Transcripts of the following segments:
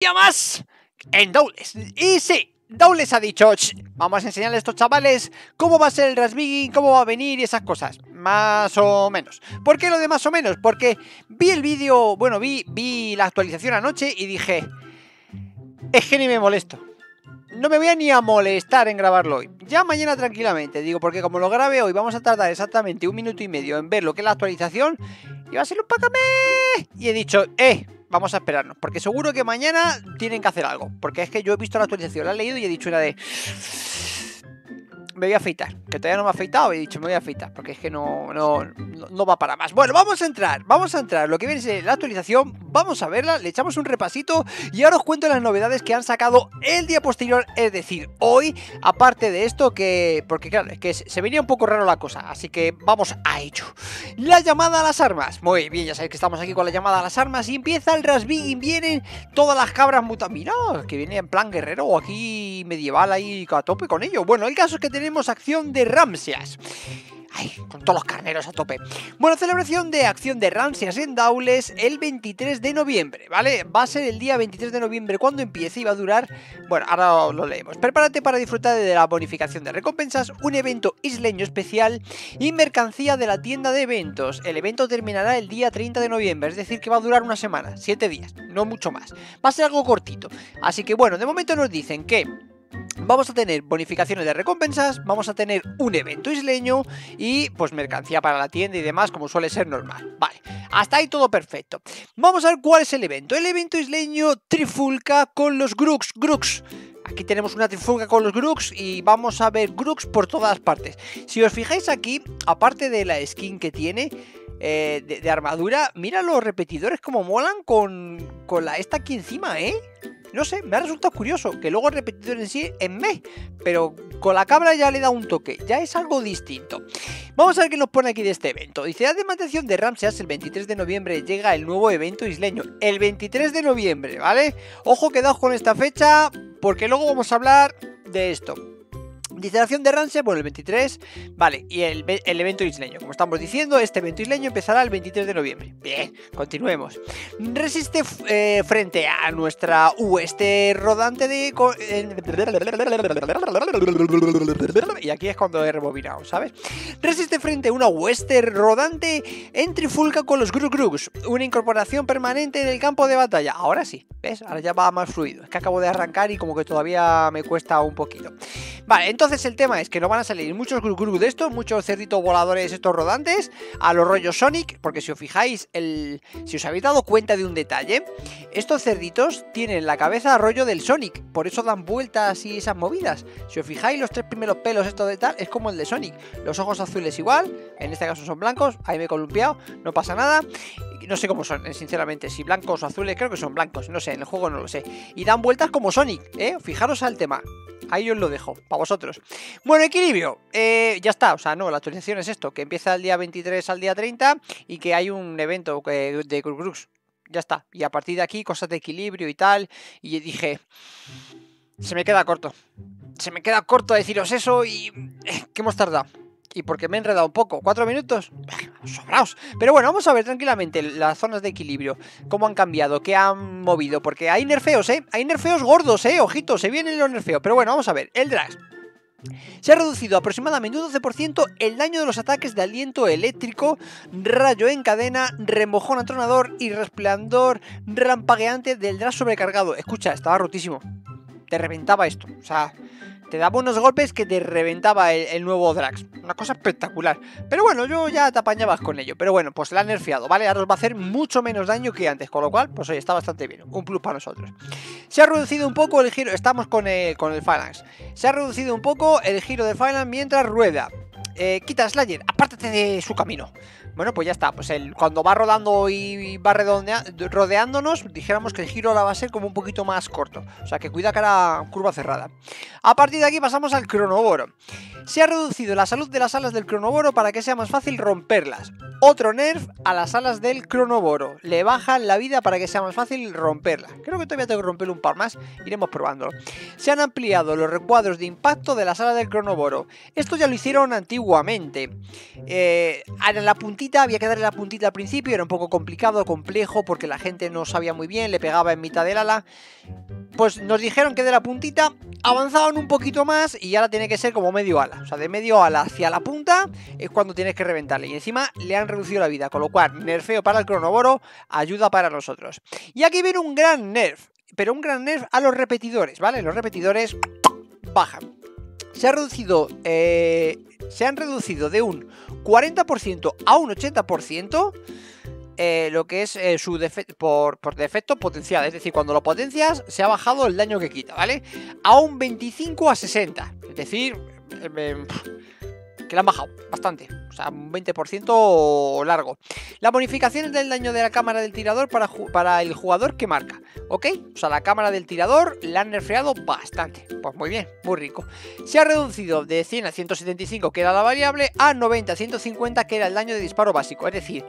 día más en Doubles. Y sí, Doubles ha dicho, vamos a enseñarle a estos chavales cómo va a ser el Rasbiggy, cómo va a venir y esas cosas. Más o menos. ¿Por qué lo de más o menos? Porque vi el vídeo, bueno, vi, vi la actualización anoche y dije, es que ni me molesto. No me voy a ni a molestar en grabarlo hoy. Ya mañana tranquilamente, digo, porque como lo grabe hoy, vamos a tardar exactamente un minuto y medio en ver lo que es la actualización. Y va a ser un pácame. Y he dicho, eh, vamos a esperarnos, porque seguro que mañana tienen que hacer algo. Porque es que yo he visto la actualización, la he leído y he dicho una de me voy a afeitar. Que todavía no me he afeitado y he dicho me voy a afeitar. Porque es que no, no, no, va para más. Bueno, vamos a entrar. Vamos a entrar. Lo que viene es la actualización. Vamos a verla. Le echamos un repasito. Y ahora os cuento las novedades que han sacado el día posterior. Es decir, hoy. Aparte de esto que... Porque claro, es que se venía un poco raro la cosa. Así que vamos a ello. La llamada a las armas. Muy bien, ya sabéis que estamos aquí con la llamada a las armas. Y empieza el Rasbig. Vienen todas las cabras mutas. Que viene en plan guerrero o aquí medieval ahí a tope con ello. Bueno, el caso es que tenemos tenemos acción de Ramsias. Ay, con todos los carneros a tope. Bueno, celebración de acción de Ramsias en Daules el 23 de noviembre, ¿vale? Va a ser el día 23 de noviembre cuando empiece y va a durar... Bueno, ahora lo leemos. Prepárate para disfrutar de la bonificación de recompensas, un evento isleño especial y mercancía de la tienda de eventos. El evento terminará el día 30 de noviembre, es decir, que va a durar una semana, 7 días, no mucho más. Va a ser algo cortito. Así que bueno, de momento nos dicen que Vamos a tener bonificaciones de recompensas, vamos a tener un evento isleño y pues mercancía para la tienda y demás como suele ser normal. Vale, hasta ahí todo perfecto. Vamos a ver cuál es el evento. El evento isleño Trifulca con los Grux. Grux. Aquí tenemos una trifulca con los Grux y vamos a ver Grux por todas partes. Si os fijáis aquí, aparte de la skin que tiene, eh, de, armadura, mira los repetidores como molan con, con la esta aquí encima, ¿eh? No sé, me ha resultado curioso, que luego el repetidor en sí en me, pero con la cabra ya le da un toque, ya es algo distinto. Vamos a ver qué nos pone aquí de este evento. Dice, de mantención de Ramses, el 23 de noviembre llega el nuevo evento isleño. El 23 de noviembre, ¿vale? Ojo, quedaos con esta fecha, porque luego vamos a hablar de esto. Disertación de Rancia, bueno, el 23, vale, y el, evento isleño. Como estamos diciendo, este evento isleño empezará el 23 de noviembre. Bien, continuemos. Resiste eh, frente a nuestra hueste rodante de... Y aquí es cuando he rebobinado, ¿sabes? Resiste frente a una hueste rodante en trifulca con los Grug una incorporación permanente en el campo de batalla. Ahora sí, ¿ves? Ahora ya va más fluido. Es que acabo de arrancar y como que todavía me cuesta un poquito. Vale, entonces entonces el tema es que no van a salir muchos gru de estos, muchos cerditos voladores estos rodantes, a los rollos Sonic, porque si os fijáis, el, si os habéis dado cuenta de un detalle, estos cerditos tienen la cabeza a rollo del Sonic, por eso dan vueltas y esas movidas. Si os fijáis, los tres primeros pelos estos de tal, es como el de Sonic. Los ojos azules igual, en este caso son blancos, ahí me he columpiado, no pasa nada. No sé cómo son, eh, sinceramente, si blancos o azules, creo que son blancos, no sé, en el juego no lo sé. Y dan vueltas como Sonic, ¿eh? Fijaros al tema. Ahí os lo dejo, para vosotros. Bueno, equilibrio. Eh, ya está, o sea, no, la actualización es esto, que empieza el día 23 al día 30 y que hay un evento de Crux. Ya está. Y a partir de aquí, cosas de equilibrio y tal. Y dije, se me queda corto. Se me queda corto deciros eso y... Eh, ¿Qué hemos tardado? Y porque me he enredado un poco. ¿Cuatro minutos? Sobraos. Pero bueno, vamos a ver tranquilamente las zonas de equilibrio. Cómo han cambiado, qué han movido. Porque hay nerfeos, ¿eh? Hay nerfeos gordos, ¿eh? Ojito, se vienen los nerfeos. Pero bueno, vamos a ver. El drag. Se ha reducido aproximadamente un 12% el daño de los ataques de aliento eléctrico, rayo en cadena, remojón atronador y resplandor rampagueante del drag sobrecargado. Escucha, estaba rotísimo. Te reventaba esto. O sea, te daba unos golpes que te reventaba el, nuevo Drax. Una cosa espectacular. Pero bueno, yo ya te apañabas con ello. Pero bueno, pues la han nerfeado, ¿vale? Ahora os va a hacer mucho menos daño que antes. Con lo cual, pues oye, está bastante bien. Un plus para nosotros. Se ha reducido un poco el giro. Estamos con el, con el Phalanx. Se ha reducido un poco el giro de Phalanx mientras rueda. Eh, quita Slayer, apártate de su camino. Bueno, pues ya está. Pues el, cuando va rodando y va rodeándonos, dijéramos que el giro ahora va a ser como un poquito más corto. O sea que cuida cara curva cerrada. A partir de aquí pasamos al cronoboro. Se ha reducido la salud de las alas del cronoboro para que sea más fácil romperlas. Otro nerf a las alas del cronoboro. Le bajan la vida para que sea más fácil romperlas. Creo que todavía tengo que romper un par más. Iremos probando. Se han ampliado los recuadros de impacto de las alas del cronoboro. Esto ya lo hicieron antiguamente. Eh, en la puntita había que darle la puntita al principio, era un poco complicado, complejo, porque la gente no sabía muy bien, le pegaba en mitad del ala. Pues nos dijeron que de la puntita avanzaban un poquito más y ahora tiene que ser como medio ala. O sea, de medio ala hacia la punta es cuando tienes que reventarle. Y encima le han reducido la vida, con lo cual nerfeo para el cronoboro, ayuda para nosotros. Y aquí viene un gran nerf, pero un gran nerf a los repetidores, ¿vale? Los repetidores bajan. Se ha reducido, eh, se han reducido de un 40% a un 80%. Eh, lo que es eh, su por, por, defecto potencial. Es decir, cuando lo potencias, se ha bajado el daño que quita, ¿vale? A un 25 a 60. Es decir, que la han bajado bastante sea, un 20% largo. La bonificación del daño de la cámara del tirador para, para el jugador que marca, ¿ok? O sea, la cámara del tirador la han nerfeado bastante. Pues muy bien, muy rico. Se ha reducido de 100 a 175, que era la variable, a 90 a 150, que era el daño de disparo básico. Es decir,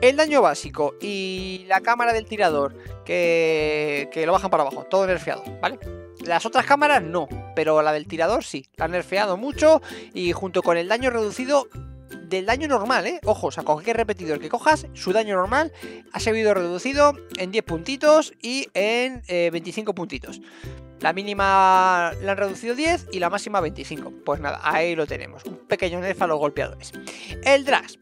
el daño básico y la cámara del tirador que, que lo bajan para abajo, todo nerfeado, ¿vale? Las otras cámaras no, pero la del tirador sí. La han nerfeado mucho y junto con el daño reducido del daño normal, ¿eh? Ojo, o sea, cualquier repetidor que cojas, su daño normal ha sido reducido en 10 puntitos y en 25 eh, puntitos. La mínima la han reducido 10 y la máxima 25. Pues nada, ahí lo tenemos. Un pequeño nerf a los golpeadores. El Drash.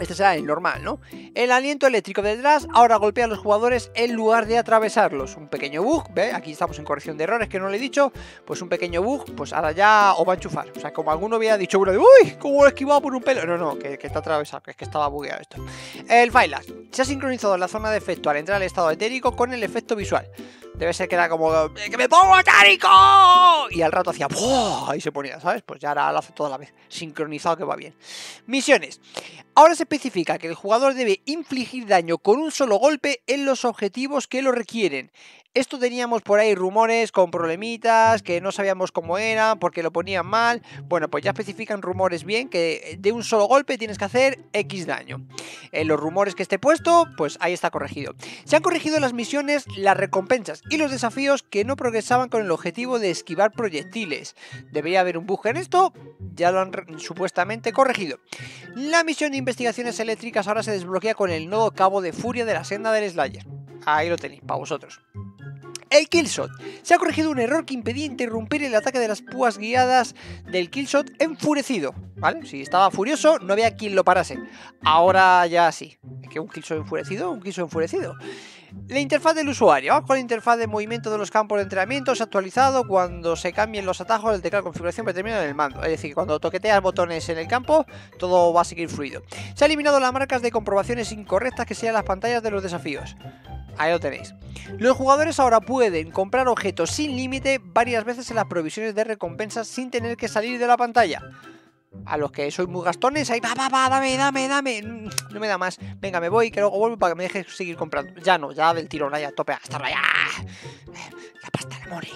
Este será el normal, ¿no? El aliento eléctrico del Drash ahora golpea a los jugadores en lugar de atravesarlos. Un pequeño bug, ¿ve? Aquí estamos en corrección de errores que no le he dicho. Pues un pequeño bug, pues ahora ya os va a enchufar. O sea, como alguno había dicho uno de ¡Uy! ¿Cómo lo he esquivado por un pelo? No, no, que, está atravesado, que es que estaba bugueado esto. El Filas. Se ha sincronizado la zona de efecto al entrar al estado etérico con el efecto visual. Debe ser que era como eh, ¡Que me pongo etérico! Y al rato hacía ¡Buah! Y se ponía, ¿sabes? Pues ya ahora lo hace toda la vez. Sincronizado que va bien. Misiones. Ahora se especifica que el jugador debe infligir daño con un solo golpe en los objetivos que lo requieren. Esto teníamos por ahí rumores con problemitas, que no sabíamos cómo era, porque lo ponían mal. Bueno, pues ya especifican rumores bien que de un solo golpe tienes que hacer X daño. En los rumores que esté puesto, pues ahí está corregido. Se han corregido las misiones, las recompensas y los desafíos que no progresaban con el objetivo de esquivar proyectiles. Debería haber un bug en esto, ya lo han supuestamente corregido. La misión de investigaciones eléctricas ahora se desbloquea con el nodo cabo de furia de la senda del Slayer. Ahí lo tenéis, para vosotros. El Killshot. Se ha corregido un error que impedía interrumpir el ataque de las púas guiadas del Killshot enfurecido. ¿Vale? Si estaba furioso, no había quien lo parase. Ahora ya sí. Es que un Killshot enfurecido, un Killshot enfurecido. La interfaz del usuario. Abajo la interfaz de movimiento de los campos de entrenamiento se ha actualizado cuando se cambien los atajos del teclado de configuración predeterminada en el mando. Es decir, cuando toqueteas botones en el campo, todo va a seguir fluido. Se ha eliminado las marcas de comprobaciones incorrectas que sean las pantallas de los desafíos. Ahí lo tenéis. Los jugadores ahora pueden comprar objetos sin límite varias veces en las provisiones de recompensas sin tener que salir de la pantalla. A los que sois muy gastones, ahí va, va, va, dame, dame, dame. No me da más. Venga, me voy, que luego vuelvo para que me dejes seguir comprando. Ya no, ya del tirón, ya tope, hasta ya. La pasta de mori.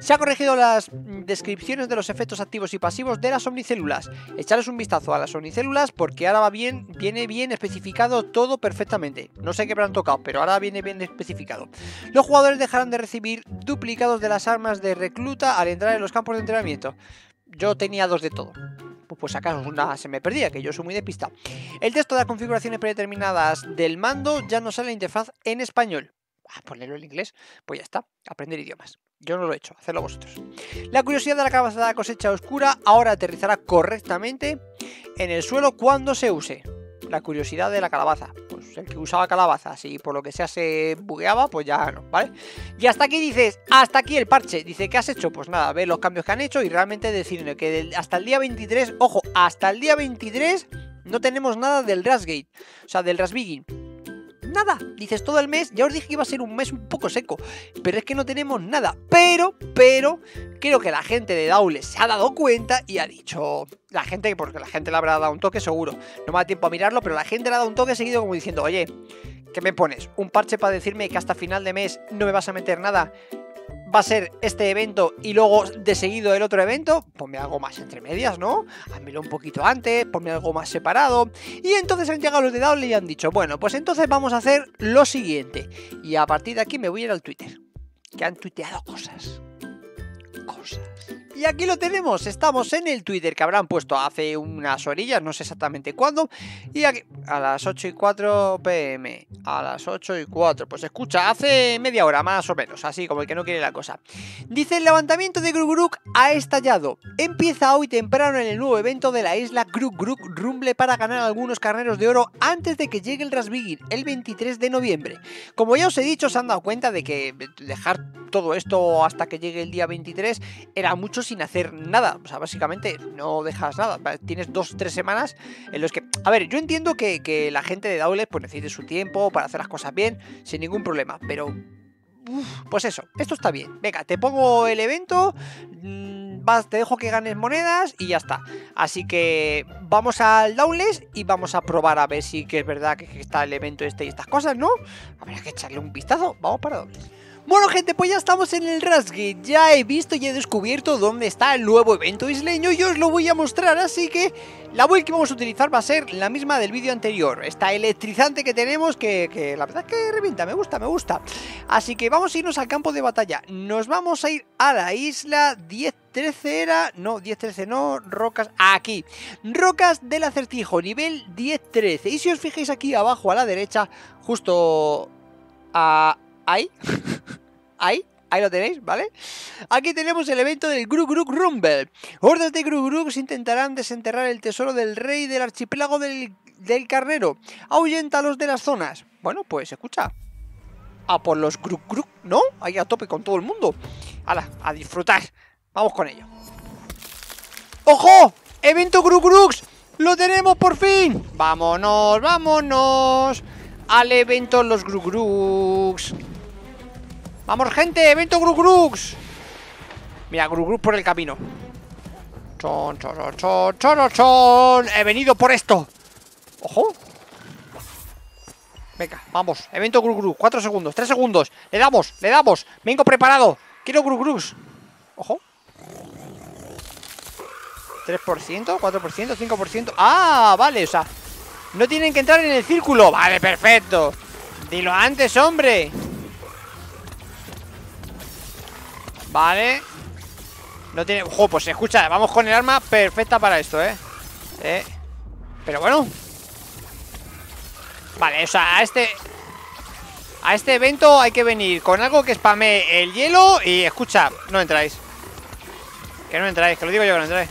Se ha corregido las descripciones de los efectos activos y pasivos de las omnicélulas. Echarles un vistazo a las omnicélulas porque ahora va bien, viene bien especificado todo perfectamente. No sé qué habrán tocado, pero ahora viene bien especificado. Los jugadores dejarán de recibir duplicados de las armas de recluta al entrar en los campos de entrenamiento. Yo tenía dos de todo pues, pues acaso una se me perdía, que yo soy muy de pista. El texto de las configuraciones predeterminadas del mando ya no sale la interfaz en español. Ah, ponerlo en inglés, pues ya está, aprender idiomas. Yo no lo he hecho, hacerlo vosotros. La curiosidad de la calabaza cosecha oscura ahora aterrizará correctamente en el suelo cuando se use. La curiosidad de la calabaza el que usaba calabazas y por lo que sea se bugueaba, pues ya no, ¿vale? Y hasta aquí dices, hasta aquí el parche. Dice, ¿qué has hecho? Pues nada, ver los cambios que han hecho y realmente decirle que hasta el día 23, ojo, hasta el día 23 no tenemos nada del Rasgate, o sea, del Rasbigin nada. Dices todo el mes, ya os dije que iba a ser un mes un poco seco, pero es que no tenemos nada. Pero, pero, creo que la gente de Daule se ha dado cuenta y ha dicho, la gente, porque la gente le habrá dado un toque seguro, no me da tiempo a mirarlo, pero la gente le ha dado un toque seguido como diciendo, oye, ¿qué me pones? ¿Un parche para decirme que hasta final de mes no me vas a meter nada? Va a ser este evento y luego de seguido el otro evento, ponme algo más entre medias, ¿no? Házmelo un poquito antes, ponme algo más separado. Y entonces han llegado los de Daule y han dicho, bueno, pues entonces vamos a hacer lo siguiente. Y a partir de aquí me voy a ir al Twitter, que han tuiteado cosas. Cosas. Y aquí lo tenemos, estamos en el Twitter que habrán puesto hace unas orillas, no sé exactamente cuándo. Y aquí, a las 8 y 4 pm. A las 8 y 4. Pues escucha, hace media hora más o menos, así como el que no quiere la cosa. Dice: el levantamiento de Grugruk ha estallado. Empieza hoy temprano en el nuevo evento de la isla Grugruk Rumble para ganar algunos carneros de oro antes de que llegue el Rasbigin el 23 de noviembre. Como ya os he dicho, se han dado cuenta de que dejar todo esto hasta que llegue el día 23 era mucho sin hacer nada. O sea, básicamente no dejas nada. Tienes dos, tres semanas en los que. A ver, yo entiendo que, la gente de Daules pues necesite su tiempo para hacer las cosas bien, sin ningún problema, pero. pues eso, esto está bien. Venga, te pongo el evento. Mm, vas, te dejo que ganes monedas y ya está. Así que vamos al Downless y vamos a probar a ver si que es verdad que está el evento este y estas cosas, ¿no? Habrá que echarle un vistazo. Vamos para Downless. Bueno gente, pues ya estamos en el Rasgate, ya he visto y he descubierto dónde está el nuevo evento isleño y os lo voy a mostrar, así que la build que vamos a utilizar va a ser la misma del vídeo anterior, esta electrizante que tenemos que, la verdad es que revienta, me gusta, me gusta. Así que vamos a irnos al campo de batalla, nos vamos a ir a la isla 10-13 era, no, 10-13 no, rocas, aquí, rocas del acertijo, nivel 10-13, y si os fijáis aquí abajo a la derecha, justo a... ahí... Ahí, ahí lo tenéis, ¿vale? Aquí tenemos el evento del Gru Rumble. Hordas de Gru intentarán desenterrar el tesoro del rey del archipiélago del, del carnero. los de las zonas. Bueno, pues escucha. A por los Gru ¿no? Ahí a tope con todo el mundo. ¡Hala! A disfrutar. Vamos con ello. ¡Ojo! ¡Evento Gru ¡Lo tenemos por fin! ¡Vámonos, vámonos! Al evento los Gru ¡Vamos, gente! ¡Evento Grugrux! Mira, Grugrux por el camino. Chon, chon, chon, chon, chon. He venido por esto. ¡Ojo! Venga, vamos. Evento Grugrux. Cuatro segundos, tres segundos. Le damos, le damos. Vengo preparado. Quiero Grugrux. Ojo. 3%, 4%, 5%. ¡Ah! Vale, o sea, no tienen que entrar en el círculo. Vale, perfecto. Dilo antes, hombre. Vale. No tiene... Ojo, pues escucha, vamos con el arma perfecta para esto, ¿eh? ¿eh? Pero bueno. Vale, o sea, a este... A este evento hay que venir con algo que spame el hielo Y escucha, no entráis. Que no entráis, que lo digo yo que no entráis.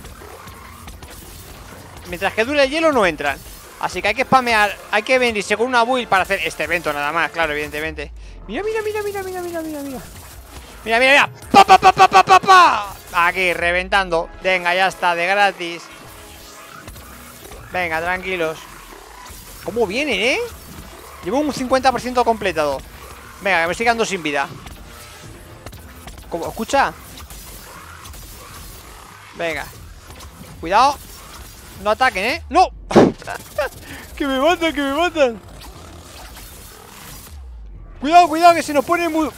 Mientras que dure el hielo no entran. Así que hay que spamear, hay que venirse con una build para hacer este evento nada más, claro, evidentemente. Mira, mira, mira, mira, mira, mira, mira, mira Mira, mira, mira. ¡Pa, pa, pa, pa, pa, pa! Aquí, reventando. Venga, ya está, de gratis. Venga, tranquilos. ¿Cómo vienen, eh? Llevo un 50% completado. Venga, que me estoy quedando sin vida. ¿Cómo? ¿Escucha? Venga. Cuidado. No ataquen, ¿eh? ¡No! ¡Que me matan, que me matan! Cuidado, cuidado, que se nos pone muy...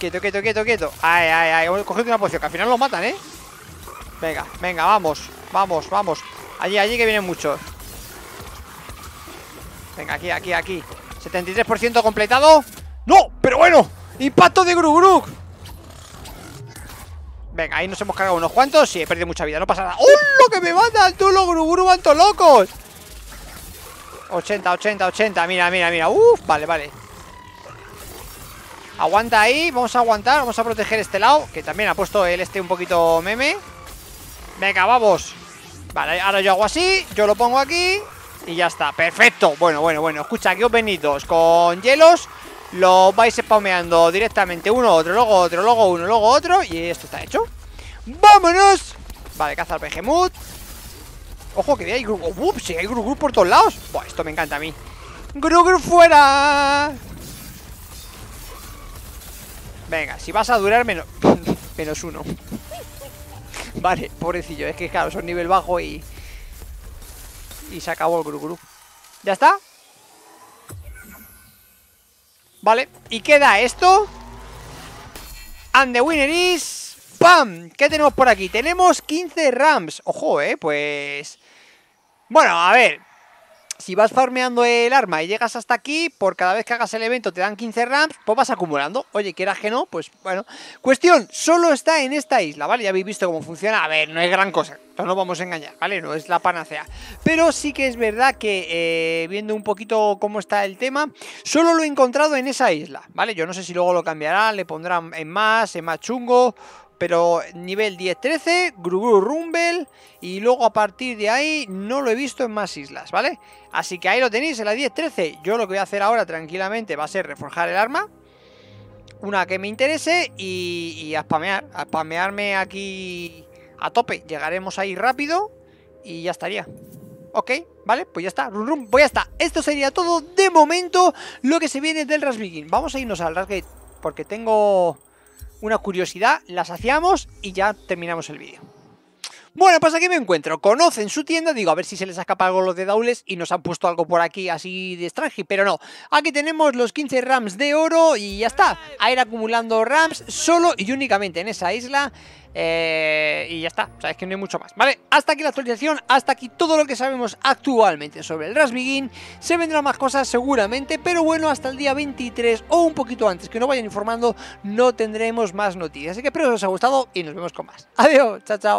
Quieto, quieto, quieto, quieto Ay, ay, ay, cogido una poción Que al final lo matan, ¿eh? Venga, venga, vamos Vamos, vamos Allí, allí que vienen muchos Venga, aquí, aquí, aquí 73% completado ¡No! ¡Pero bueno! ¡Impacto de Grugrug! Venga, ahí nos hemos cargado unos cuantos Sí, he perdido mucha vida, no pasa nada ¡Oh, lo que me matan! ¡Tú los Grugrug van todos locos! 80, 80, 80 Mira, mira, mira Uf, vale, vale Aguanta ahí, vamos a aguantar Vamos a proteger este lado, que también ha puesto el este un poquito meme. Venga, vamos. Vale, ahora yo hago así Yo lo pongo aquí Y ya está, perfecto. Bueno, bueno, bueno, escucha, aquí os venís dos Con hielos Lo vais spawmeando directamente Uno, otro, luego otro, luego uno, luego otro Y esto está hecho. ¡Vámonos! Vale, caza al Behemoth. Ojo, que hay grupo Ups, hay grupo por todos lados. Buah, esto me encanta a mí. Gru fuera Venga, si vas a durar menos, menos uno Vale, pobrecillo Es que claro, son nivel bajo y Y se acabó el gru, ¿Ya está? Vale, y queda esto And the winner is ¡Pam! ¿Qué tenemos por aquí? Tenemos 15 rams Ojo, eh, pues... Bueno, a ver si vas farmeando el arma y llegas hasta aquí, por cada vez que hagas el evento te dan 15 rams, pues vas acumulando. Oye, quieras que no, pues bueno. Cuestión, solo está en esta isla, ¿vale? Ya habéis visto cómo funciona. A ver, no es gran cosa, no nos vamos a engañar, ¿vale? No es la panacea. Pero sí que es verdad que, eh, viendo un poquito cómo está el tema, solo lo he encontrado en esa isla, ¿vale? Yo no sé si luego lo cambiarán, le pondrán en más, en más chungo pero nivel 10-13, Gruguru Rumble, y luego a partir de ahí no lo he visto en más islas, ¿vale? Así que ahí lo tenéis, en la 10-13. Yo lo que voy a hacer ahora tranquilamente va a ser reforjar el arma, una que me interese, y, y a spamear, a spamearme aquí a tope. Llegaremos ahí rápido y ya estaría. Ok, vale, pues ya está, rum, rum, pues ya está. Esto sería todo de momento lo que se viene del Rasbigin. Vamos a irnos al Rasgate porque tengo una curiosidad, la saciamos y ya terminamos el vídeo. Bueno, pues aquí me encuentro. Conocen su tienda, digo, a ver si se les escapa algo los de Daules y nos han puesto algo por aquí así de extranjero, pero no. Aquí tenemos los 15 rams de oro y ya está. A ir acumulando rams solo y únicamente en esa isla. Eh, y ya está, o sea, es que no hay mucho más, ¿vale? Hasta aquí la actualización, hasta aquí todo lo que sabemos actualmente sobre el Rasbigin Se vendrán más cosas seguramente, pero bueno, hasta el día 23 o un poquito antes que nos vayan informando, no tendremos más noticias. Así que espero que os haya gustado y nos vemos con más. Adiós, chao, chao.